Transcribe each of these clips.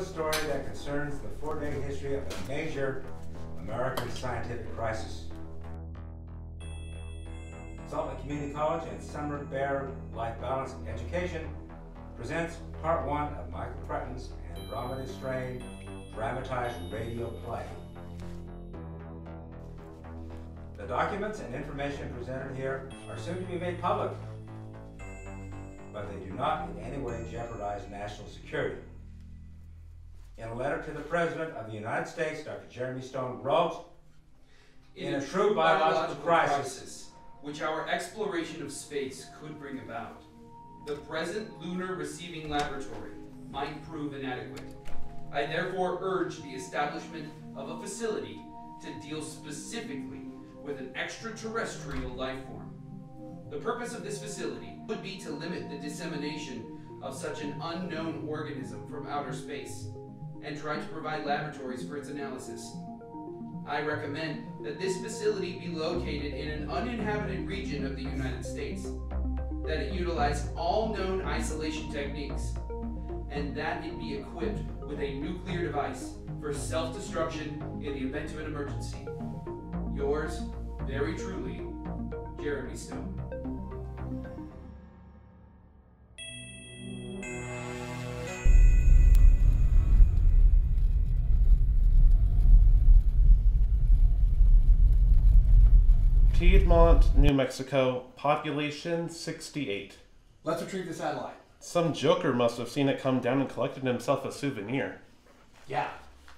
a story that concerns the four-day history of a major American scientific crisis. Salt Lake Community College and Summer Bear Life Balance Education presents part one of Michael Crichton's Andromeda Strain dramatized radio play. The documents and information presented here are soon to be made public, but they do not in any way jeopardize national security. In a letter to the President of the United States, Dr. Jeremy Stone wrote, In a true biological crisis, which our exploration of space could bring about, the present lunar receiving laboratory might prove inadequate. I therefore urge the establishment of a facility to deal specifically with an extraterrestrial life form. The purpose of this facility would be to limit the dissemination of such an unknown organism from outer space and try to provide laboratories for its analysis. I recommend that this facility be located in an uninhabited region of the United States, that it utilize all known isolation techniques, and that it be equipped with a nuclear device for self destruction in the event of an emergency. Yours, very truly, Jeremy Stone. Piedmont, New Mexico, population 68. Let's retrieve the satellite. Some joker must have seen it come down and collected himself a souvenir. Yeah,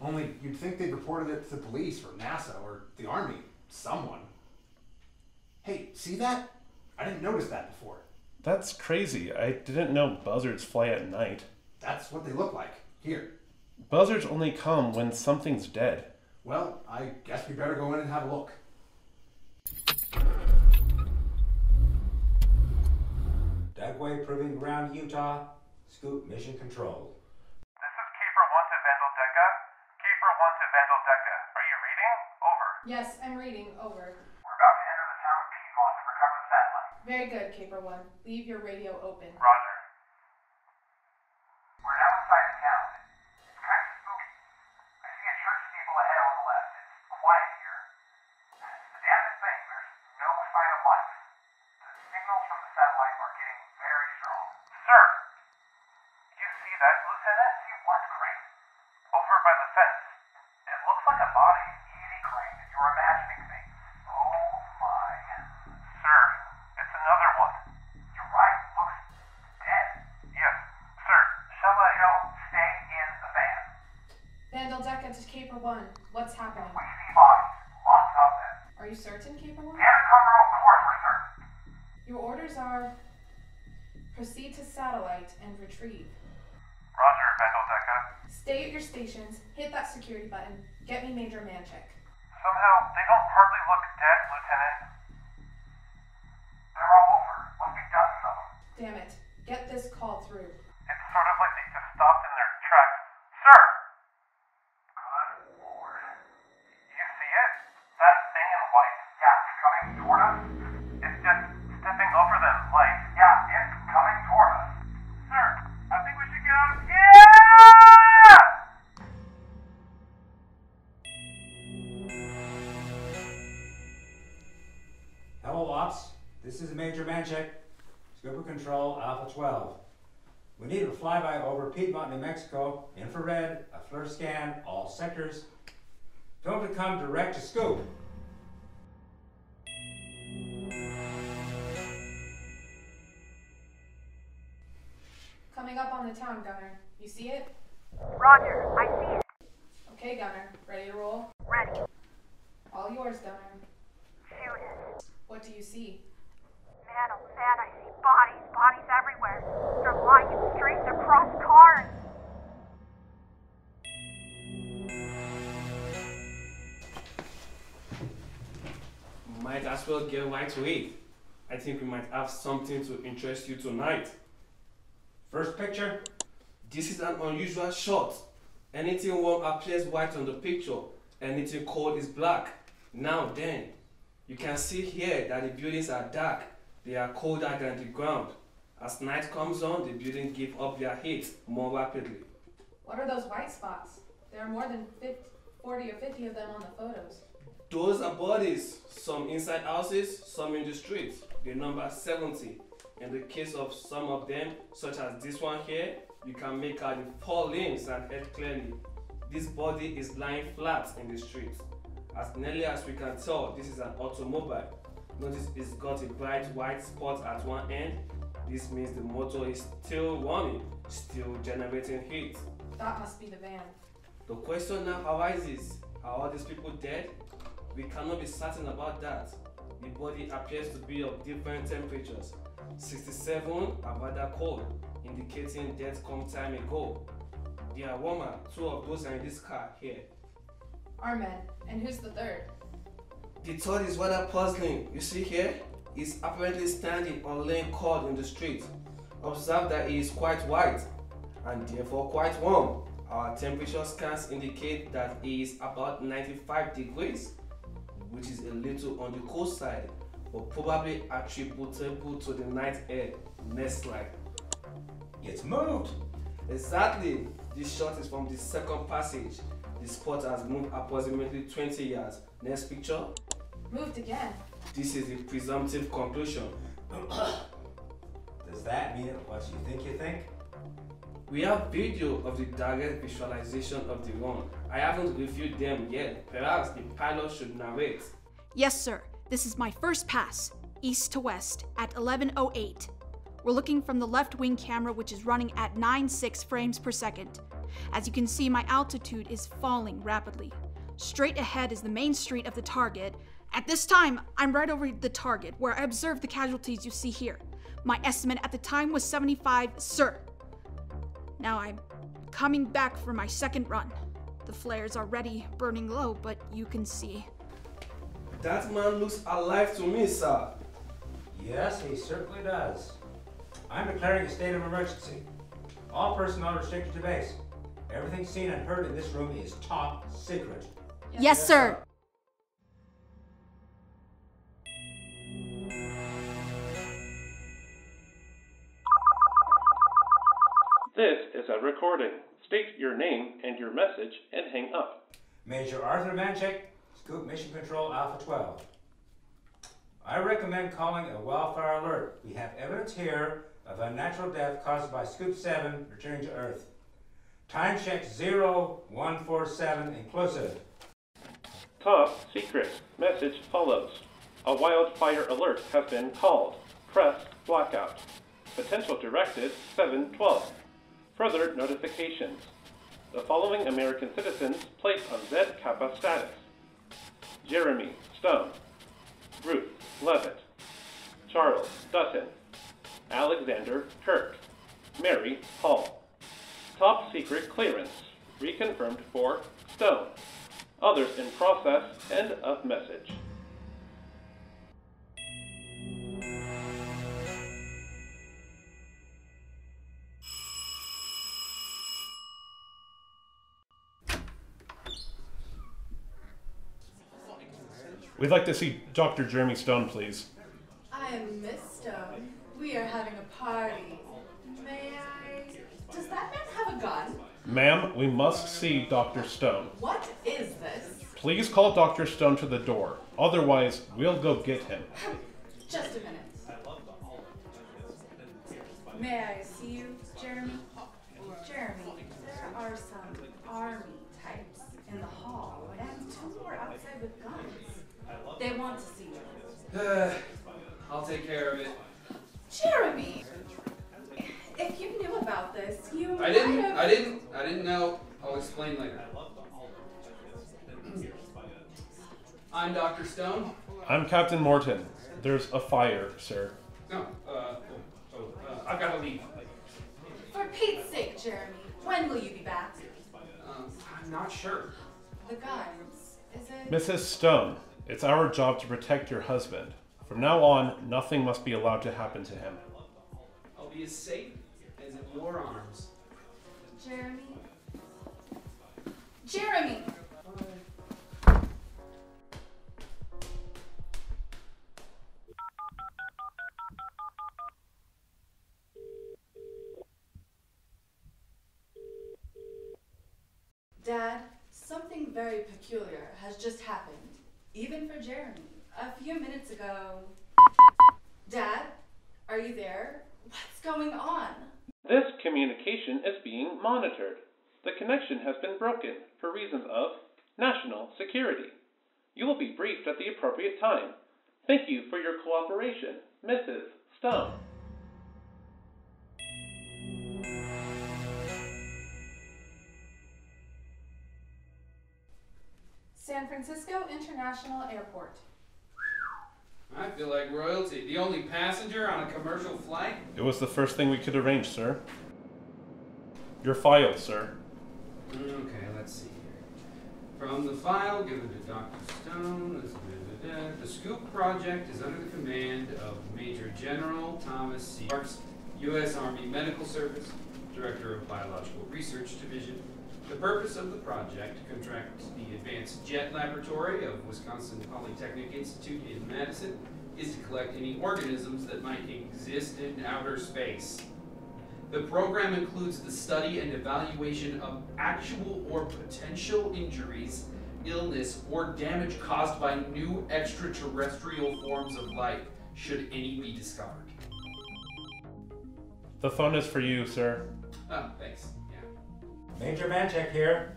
only you'd think they'd reported it to the police or NASA or the Army. Someone. Hey, see that? I didn't notice that before. That's crazy. I didn't know buzzards fly at night. That's what they look like. Here. Buzzards only come when something's dead. Well, I guess we better go in and have a look. Dugway Proving Ground, Utah, Scoop Mission Control. This is Keeper 1 to Vandeldeca. Keeper 1 to Vandeldeca. Are you reading? Over. Yes, I'm reading. Over. We're about to enter the town of Piedmont and recover the satellite. Very good, Caper One. Leave your radio open. Roger. One. What's happening? We see bodies. Lots of them. Are you certain? Get a cover, of course, we're certain. Your orders are proceed to satellite and retrieve. Roger, Vandeldeca. Stay at your stations, hit that security button, get me Major Manchek. Coming toward us. It's just stepping over them, like. Yeah, it's coming toward us. Sir, I think we should get out of here. Hello, Ops. This is Major Manchek, of Control Alpha 12. We need a flyby over Piedmont, New Mexico, infrared, a FLIR scan, all sectors. Them to come direct to Scoop. Roger, I see it. Okay, Gunner. Ready to roll? Ready. All yours, Gunner. Shoot it. What do you see? Man, oh man, I see bodies, bodies everywhere. They're lying in streets across cars. Might as well get right to it. I think we might have something to interest you tonight. First picture, This is an unusual shot. Anything warm appears white on the picture, anything cold is black. Now then, you can see here that the buildings are dark, they are colder than the ground. As night comes on, the buildings give up their heat more rapidly. What are those white spots? There are more than 50, 40 or 50 of them on the photos. Those are bodies, some inside houses, some in the streets. The number 70. In the case of some of them, such as this one here, you can make out the four limbs and head clearly. This body is lying flat in the street. As nearly as we can tell, this is an automobile. Notice it's got a bright white spot at one end. This means the motor is still running, still generating heat. That must be the van. The question now arises, are all these people dead? We cannot be certain about that. The body appears to be of different temperatures. 67 are rather cold, indicating death come time ago. They are warmer, two of those are in this car here. Our men. And who's the third? The third is rather puzzling. You see here? He's apparently standing on laying cold in the street. Observe that he is quite white and therefore quite warm. Our temperature scans indicate that he is about 95 degrees, which is a little on the cold side, but probably attributable to the night air. Next slide. It's moved. Exactly. This shot is from the second passage. The spot has moved approximately 20 yards. Next picture. Moved again. This is the presumptive conclusion. Does that mean what you think you think? We have video of the direct visualization of the run. I haven't reviewed them yet. Perhaps the pilot should narrate. Yes, sir. This is my first pass, east to west, at 1108. We're looking from the left wing camera, which is running at 9.6 frames per second. As you can see, my altitude is falling rapidly. Straight ahead is the main street of the target. At this time, I'm right over the target, where I observed the casualties you see here. My estimate at the time was 75, sir. Now I'm coming back for my second run. The flares are already burning low, but you can see. That man looks alive to me, sir. Yes, he certainly does. I'm declaring a state of emergency. All personnel restricted to base. Everything seen and heard in this room is top secret. Yes, sir. This is a recording. State your name and your message and hang up. Major Arthur Manchek, Scoop Mission Control Alpha 12. I recommend calling a wildfire alert. We have evidence here of unnatural death caused by Scoop 7 returning to Earth. Time check 0147 inclusive. Top secret. Message follows. A wildfire alert has been called. Press blackout. Potential directed 712. Further notifications. The following American citizens placed on Z Kappa status. Jeremy Stone. Ruth Levitt. Charles Dutton. Alexander Kirk. Mary Hall. Top secret clearance. Reconfirmed for Stone. Others in process. End of message. We'd like to see Dr. Jeremy Stone, please. Party. May I? Does that man have a gun? Ma'am, we must see Dr. Stone. What is this? Please call Dr. Stone to the door. Otherwise, we'll go get him. Just a minute. May I see you, Jeremy? Jeremy, there are some army types in the hall, and two more outside with guns. They want to see you. I'll take care of it. Jeremy! I didn't. have. I didn't. I didn't know. I'll explain later. I'm Dr. Stone. I'm Captain Morton. There's a fire, sir. No. Uh, oh, oh, uh, I've got to leave. For Pete's sake, Jeremy, when will you be back? Um, I'm not sure. The guns, is it? Mrs. Stone, it's our job to protect your husband. From now on, nothing must be allowed to happen to him. I'll be as safe as in your arms. Jeremy? Jeremy! Dad, something very peculiar has just happened, even for Jeremy. A few minutes ago. Dad, are you there? What's going on? This communication is being monitored. The connection has been broken for reasons of national security. You will be briefed at the appropriate time. Thank you for your cooperation, Mrs. Stone. San Francisco International Airport. I feel like royalty. The only passenger on a commercial flight? It was the first thing we could arrange, sir. Your file, sir. Okay, let's see here. From the file given to Dr. Stone, da, da, da, the SCOOP project is under the command of Major General Thomas C. Parks, U.S. Army Medical Service, Director of Biological Research Division. The purpose of the project, contract the Advanced Jet Laboratory of Wisconsin Polytechnic Institute in Madison, is to collect any organisms that might exist in outer space. The program includes the study and evaluation of actual or potential injuries, illness, or damage caused by new extraterrestrial forms of life, should any be discovered. The phone is for you, sir. Oh, thanks. Yeah. Major Manchek here.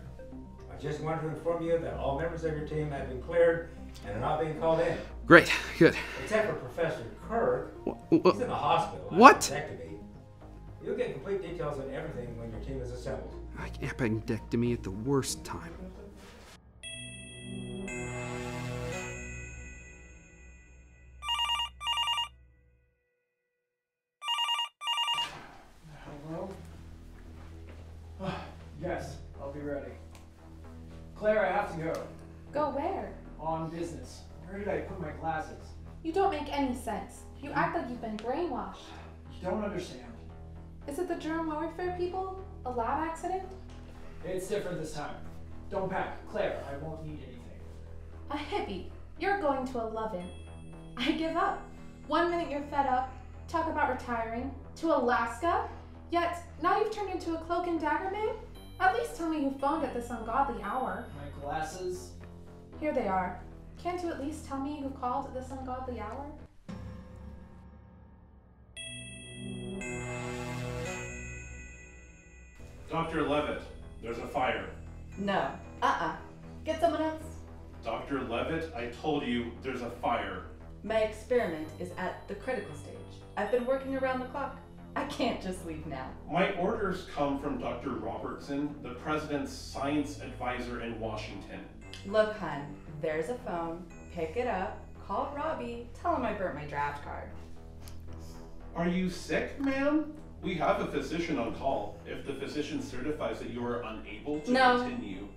I just wanted to inform you that all members of your team have been cleared and are not being called in, Great, good. except for Professor Kirk. Wh- He's in the hospital. What? appendectomy. You'll get complete details on everything when your team is assembled. Like Appendectomy at the worst time. You don't understand. Is it the germ warfare people? A lab accident? It's different this time. Don't pack. Claire, I won't need anything. A hippie. You're going to a love-in. I give up. One minute you're fed up, talk about retiring, to Alaska, yet now you've turned into a cloak and dagger man? At least tell me who phoned at this ungodly hour. My glasses? Here they are. Can't you at least tell me who called at this ungodly hour? Dr. Levitt, there's a fire. No. Uh-uh. Get someone else. Dr. Levitt, I told you there's a fire. My experiment is at the critical stage. I've been working around the clock. I can't just leave now. My orders come from Dr. Robertson, the president's science advisor in Washington. Look, hun, there's a phone. Pick it up. Call Robbie. Tell him I burnt my draft card. Are you sick, ma'am? We have a physician on call. If the physician certifies that you are unable to No. continue,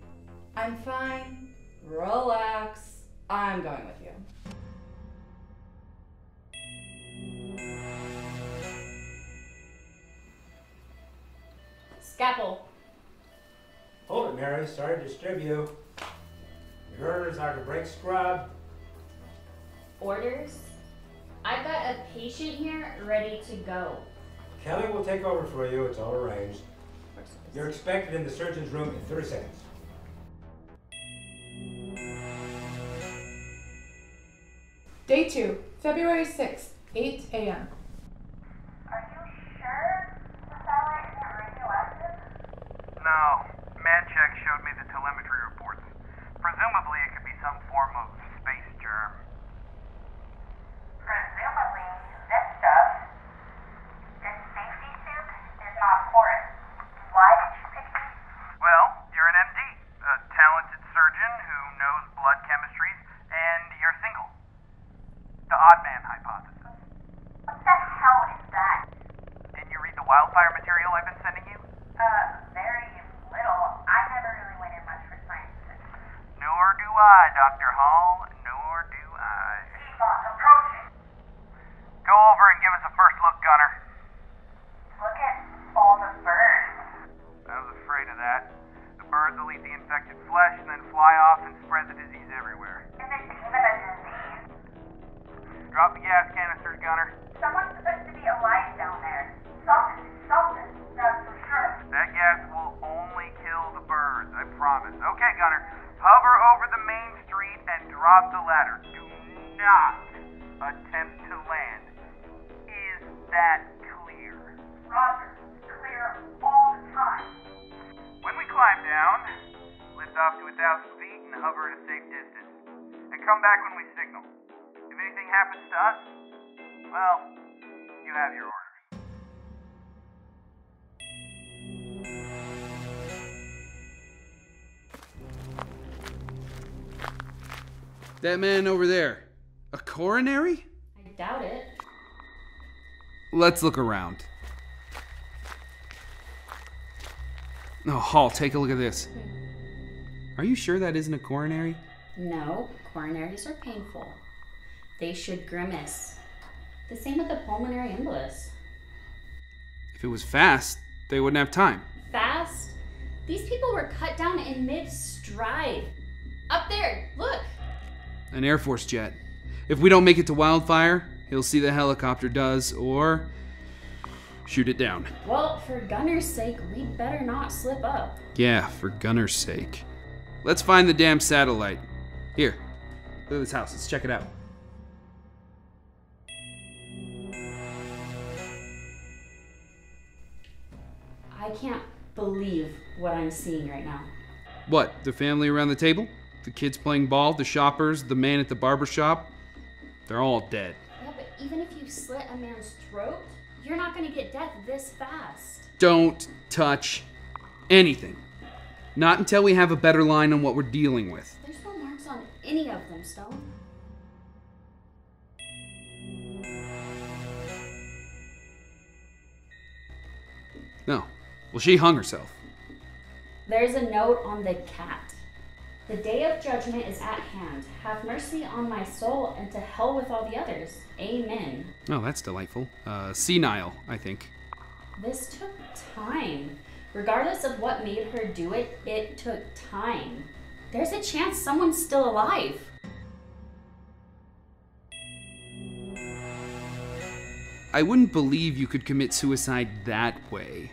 I'm fine. Relax. I'm going with you. Scalpel. Hold it, Mary. Sorry to disturb you. Your orders are to break scrub. Orders? I've got a patient here ready to go. Kelly will take over for you. It's all arranged. You're expected in the surgeon's room in 30 seconds. Day 2, February 6th, 8 a.m. Are you sure the satellite isn't radioactive? No. Manchek showed me the telemetry reports. Presumably it could be some form of space germ. Come back when we signal. If anything happens to us, well, you have your orders. That man over there, a coronary? I doubt it. Let's look around. Oh, Hall, take a look at this. Are you sure that isn't a coronary? No, coronaries are painful. They should grimace. The same with the pulmonary embolus. If it was fast, they wouldn't have time. Fast? These people were cut down in mid stride. Up there, look! An Air Force jet. If we don't make it to Wildfire, he'll see the helicopter does, or shoot it down. Well, for Gunner's sake, we'd better not slip up. Yeah, for Gunner's sake. Let's find the damn satellite. Here, look at this house. Let's check it out. I can't believe what I'm seeing right now. What, the family around the table? The kids playing ball, the shoppers, the man at the barber shop? They're all dead. Yeah, but even if you slit a man's throat, you're not gonna get death this fast. Don't touch anything. Not until we have a better line on what we're dealing with. There's marks on any of them, Stone. No. Well, she hung herself. There's a note on the cat. The day of judgment is at hand. Have mercy on my soul and to hell with all the others. Amen. Oh, that's delightful. Uh, senile, I think. This took time. Regardless of what made her do it, it took time. There's a chance someone's still alive. I wouldn't believe you could commit suicide that way.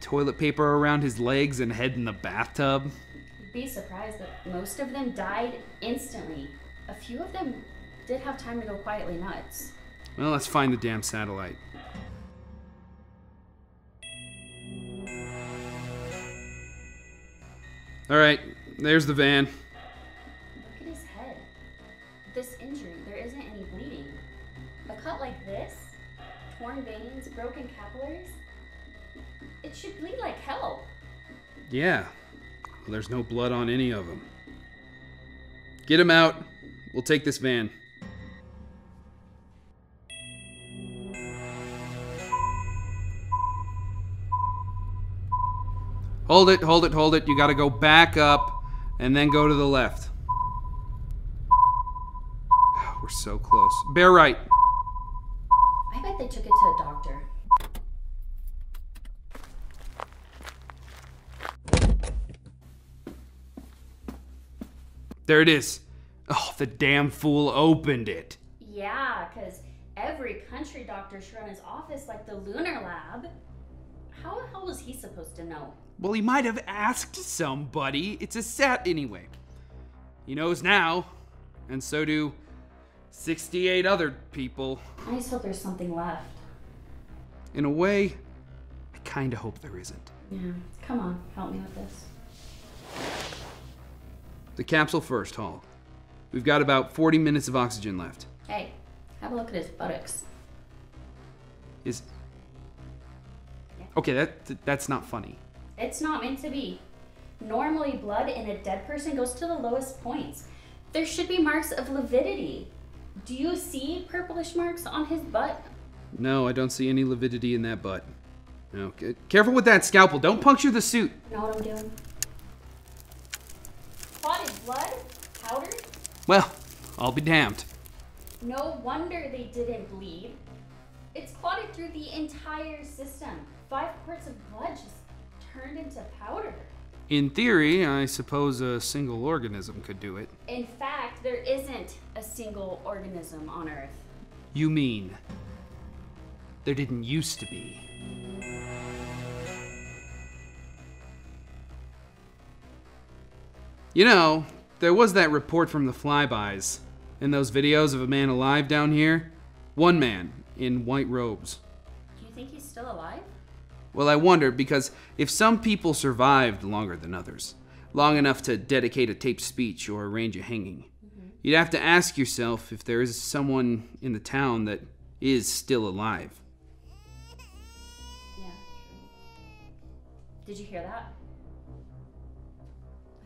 Toilet paper around his legs and head in the bathtub. You'd be surprised that most of them died instantly. A few of them did have time to go quietly nuts. Well, let's find the damn satellite. All right, there's the van. Look at his head. This injury, there isn't any bleeding. A cut like this, torn veins, broken capillaries, it should bleed like hell. Yeah, well, there's no blood on any of them. Get him out. We'll take this van. Hold it, hold it, hold it. You gotta go back up and then go to the left. We're so close. Bear right. I bet they took it to a doctor. There it is. Oh, the damn fool opened it. Yeah, because every country doctor should run his office like the lunar lab. How the hell was he supposed to know? Well, he might have asked somebody. It's a set anyway. He knows now, and so do 68 other people. I just hope there's something left. In a way, I kinda hope there isn't. Yeah, come on, help me with this. The capsule first, Hall. We've got about 40 minutes of oxygen left. Hey, have a look at his buttocks. Is. Okay, that that's not funny. It's not meant to be. Normally, blood in a dead person goes to the lowest points. There should be marks of lividity. Do you see purplish marks on his butt? No, I don't see any lividity in that butt. No, careful with that scalpel. Don't puncture the suit. Know what I'm doing? Clotted blood? Powder? Well, I'll be damned. No wonder they didn't bleed. It's clotted through the entire system. Five quarts of blood just turned into powder. In theory, I suppose a single organism could do it. In fact, there isn't a single organism on Earth. You mean there didn't used to be? You know, there was that report from the flybys and those videos of a man alive down here. One man in white robes. Do you think he's still alive? Well, I wonder because if some people survived longer than others, long enough to dedicate a taped speech or arrange a hanging, mm-hmm. You'd have to ask yourself if there is someone in the town that is still alive. Yeah, true. Did you hear that?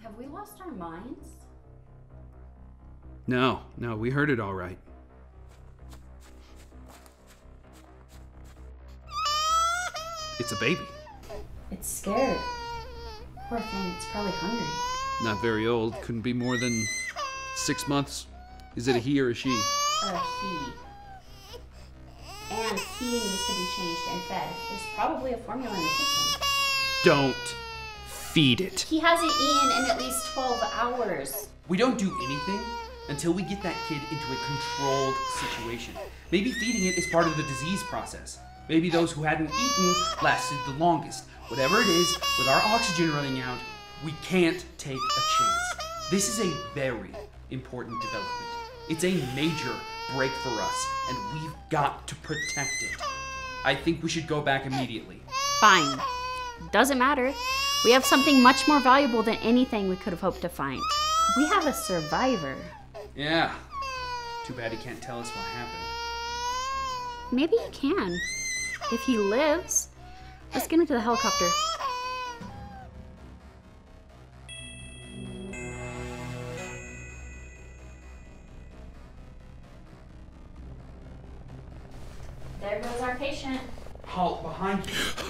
Have we lost our minds? No, no, we heard it all right. It's a baby. It's scared. Poor thing, it's probably hungry. Not very old, couldn't be more than six months. Is it a he or a she? A he. And he needs to be changed and fed. There's probably a formula in the kitchen. Don't feed it. He hasn't eaten in at least 12 hours. We don't do anything until we get that kid into a controlled situation. Maybe feeding it is part of the disease process. Maybe those who hadn't eaten lasted the longest. Whatever it is, with our oxygen running out, we can't take a chance. This is a very important development. It's a major break for us, and we've got to protect it. I think we should go back immediately. Fine. Doesn't matter. We have something much more valuable than anything we could have hoped to find. We have a survivor. Yeah. Too bad he can't tell us what happened. Maybe he can. If he lives. Let's get into the helicopter. There goes our patient. Halt behind you.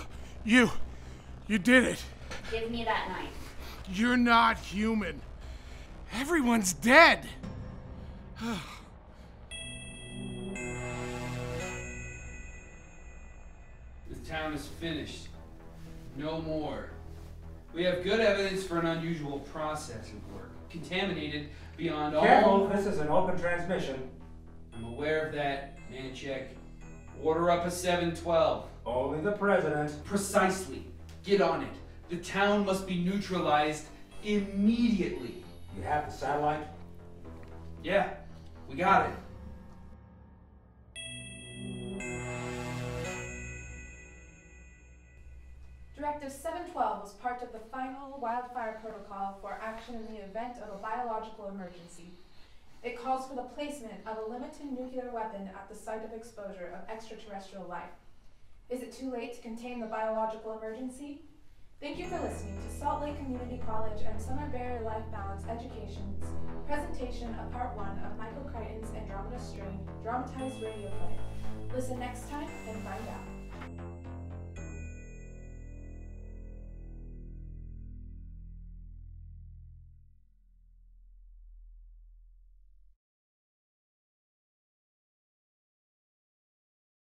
You. You did it. Give me that knife. You're not human. Everyone's dead. The town is finished. No more. We have good evidence for an unusual process of work, contaminated beyond Careful, all. this is an open transmission. I'm aware of that. Manchek. Order up a 712. Only the president. Precisely. Get on it. The town must be neutralized immediately. You have the satellite? Yeah, we got it. Directive 712 was part of the final wildfire protocol for action in the event of a biological emergency. It calls for the placement of a limited nuclear weapon at the site of exposure of extraterrestrial life. Is it too late to contain the biological emergency? Thank you for listening to Salt Lake Community College and Summer Bear Life Balance Education's presentation of part one of Michael Crichton's Andromeda Strain dramatized radio play. Listen next time and find out.